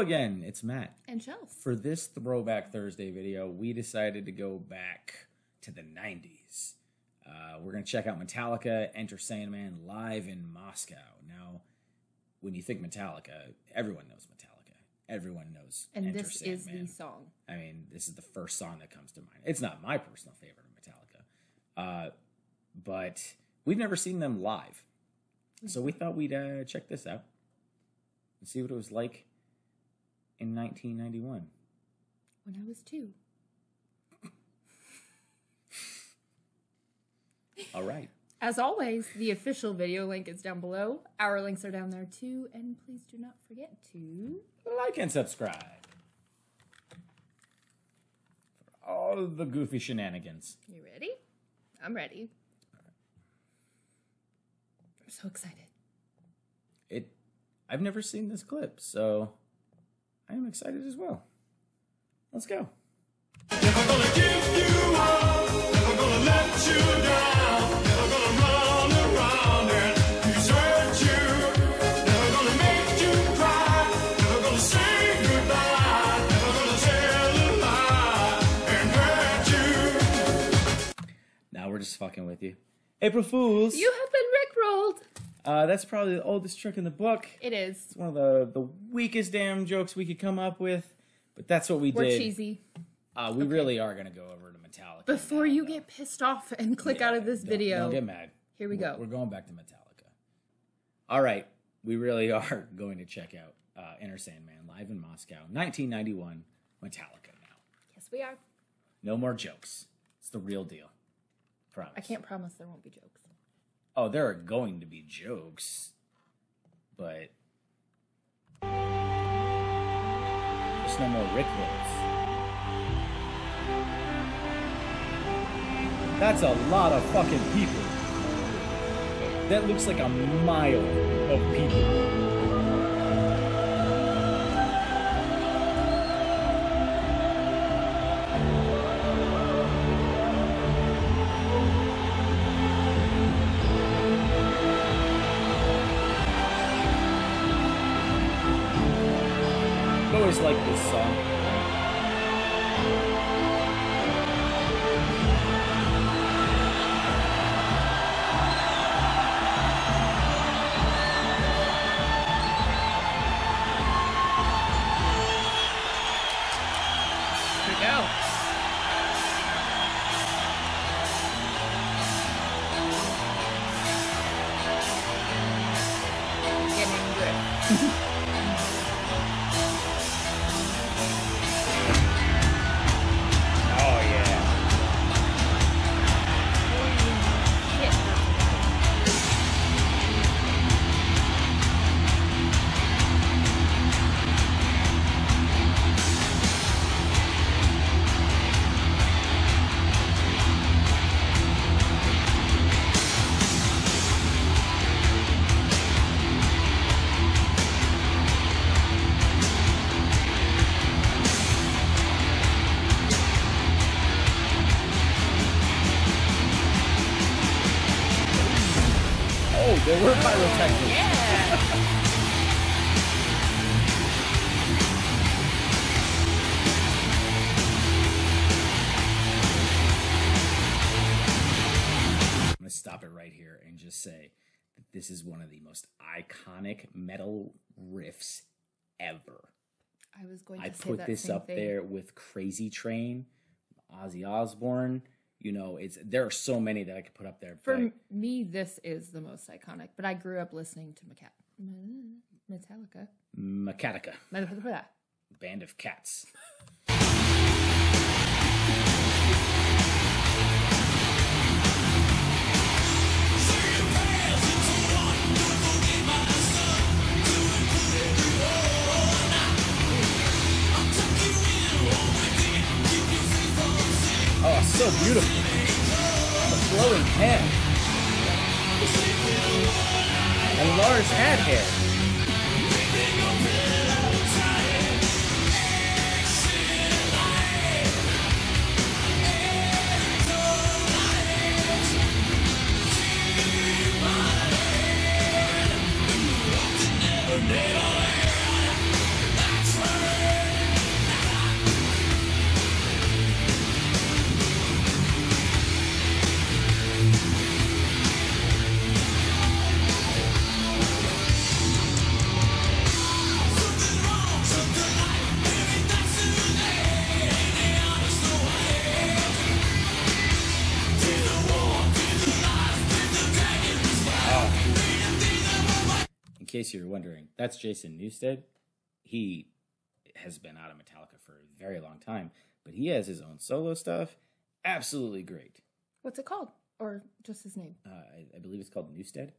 Hello again, it's Mat. And Chels. For this Throwback Thursday video, we decided to go back to the 90s. Uh, we're going to check out Metallica Enter Sandman live in Moscow. Now, when you think Metallica, everyone knows Metallica. Everyone knows And Enter this is the song. I mean, this is the first song that comes to mind. It's not my personal favorite of Metallica, uh, but we've never seen them live. So we thought we'd uh, check this out and see what it was like in 1991. When I was two. All right. As always, the official video link is down below. Our links are down there too. And please do not forget to. Like and subscribe for all the goofy shenanigans. You ready? I'm ready. I'm so excited. It I've never seen this clip, so I am excited as well. Let's go. Now we're just fucking with you. April Fools. You have been rickrolled. Uh, that's probably the oldest trick in the book. It is. It's one of the, the weakest damn jokes we could come up with, but that's what we We're did. cheesy. Uh, we really are going to go over to Metallica. Before now, you though. get pissed off and click out of this Don't- video, Don't get mad. here we We're- go. We're going back to Metallica. All right. We really are going to check out uh, Enter Sandman live in Moscow, 1991, Metallica now. yes, we are. No more jokes. It's the real deal. Promise. I can't promise there won't be jokes. Oh, there are going to be jokes, but there's no more Rick rolls. That's a lot of fucking people. That looks like a mile of people. Always liked this song. We go. There were pyrotechnics. Yeah. I'm gonna stop it right here and just say that this is one of the most iconic metal riffs ever. I was going to I put this up thing. there with Crazy Train, Ozzy Osbourne. You know, it's there are so many that I could put up there. For but me, this is the most iconic. But I grew up listening to Meca- Metallica. Macatica, Metallica. Band of Cats. So beautiful. The flowing hair. And Lars had hair. Case you're wondering, that's Jason Newsted. He has been out of Metallica for a very long time, but he has his own solo stuff. Absolutely great. What's it called? Or just his name? Uh, I, I believe it's called Newsted.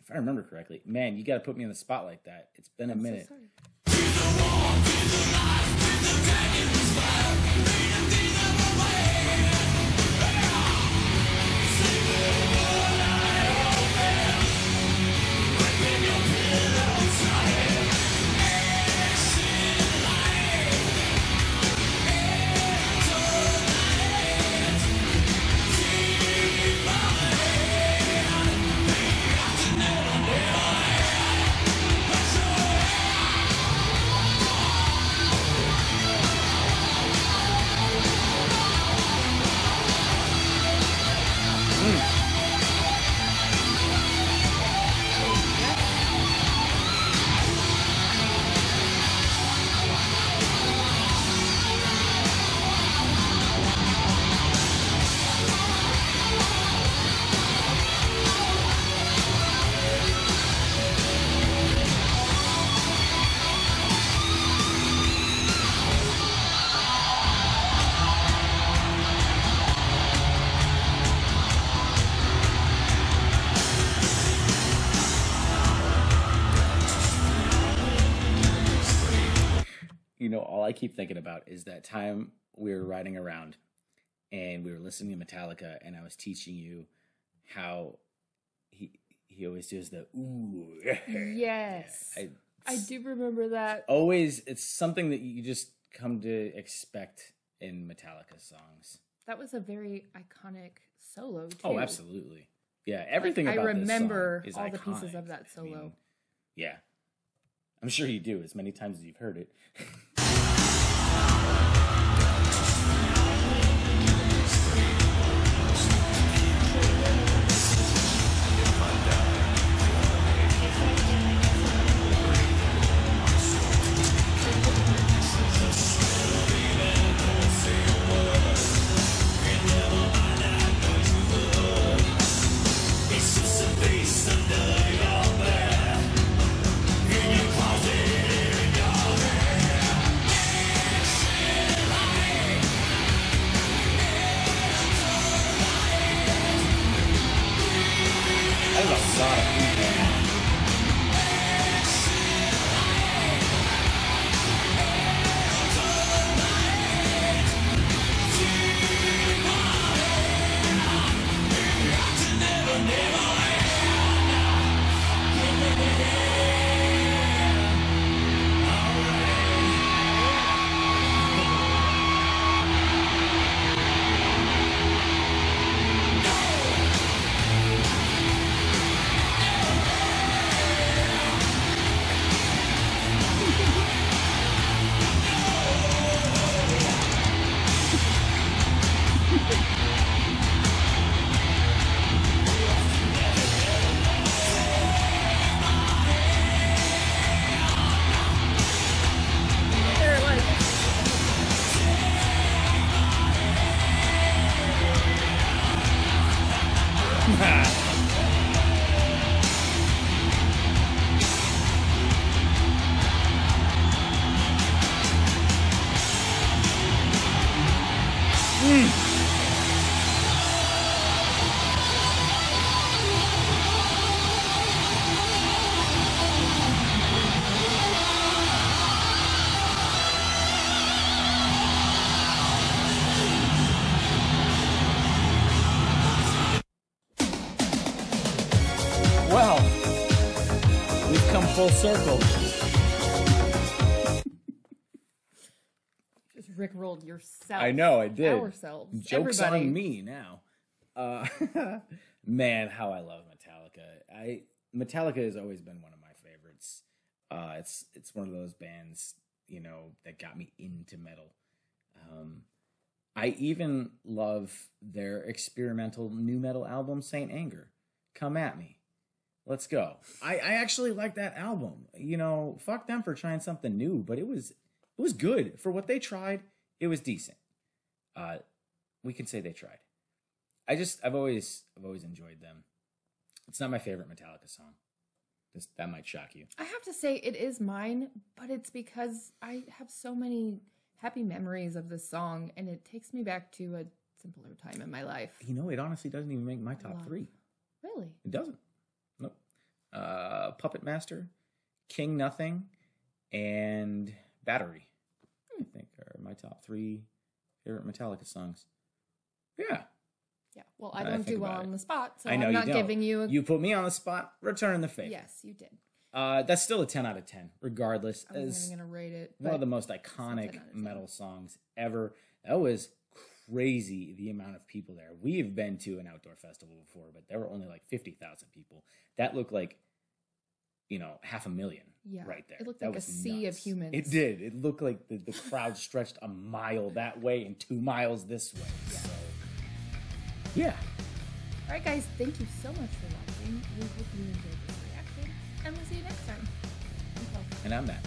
If I remember correctly, man, you got to put me on the spot like that. It's been a I'm so minute. sorry. All I keep thinking about is that time we were riding around and we were listening to Metallica, and I was teaching you how he he always does the ooh. Yes. I, I do remember that. always it's something that you just come to expect in Metallica songs. That was a very iconic solo oh, too. Oh, absolutely. Yeah, everything I this song remember is all the pieces of that I solo. mean, yeah. I'm sure you do as many times as you've heard it. we've come full circle. Just rickrolled yourself. I know, I did. Ourselves. Jokes Everybody. on me now. Uh, man, how I love Metallica. I Metallica has always been one of my favorites. Uh, it's it's one of those bands, you know, that got me into metal. Um, I even love their experimental new metal album, Saint Anger. Come at me. Let's go. I, I actually like that album. You know, fuck them for trying something new, but it was it was good for what they tried. It was decent. Uh, we can say they tried. I just I've always I've always enjoyed them. It's not my favorite Metallica song. Just, that might shock you. I have to say it is mine, but it's because I have so many happy memories of this song, and it takes me back to a simpler time in my life. You know, it honestly doesn't even make my top Love. three. Really? It doesn't. Uh, Puppet Master, King Nothing, and Battery. I think are my top three favorite Metallica songs. Yeah, Yeah. Well, I I don't think do well about it. on the spot, so I know I'm you not don't. giving you a. you put me on the spot. Return the favor. yes, you did. Uh, that's still a ten out of ten, regardless. I wasn't As even gonna rate it. one of the most iconic 10. metal songs ever. That was crazy the amount of people there. We have been to an outdoor festival before, but there were only like 50,000 people. That looked like, you know, half a million Yeah, right there. it looked That like a sea of humans. It did. It looked like the, the crowd stretched a mile that way and two miles this way. Yeah. So, yeah. All right, guys, thank you so much for watching. We hope you enjoyed this reaction, and we'll see you next time. And I'm that.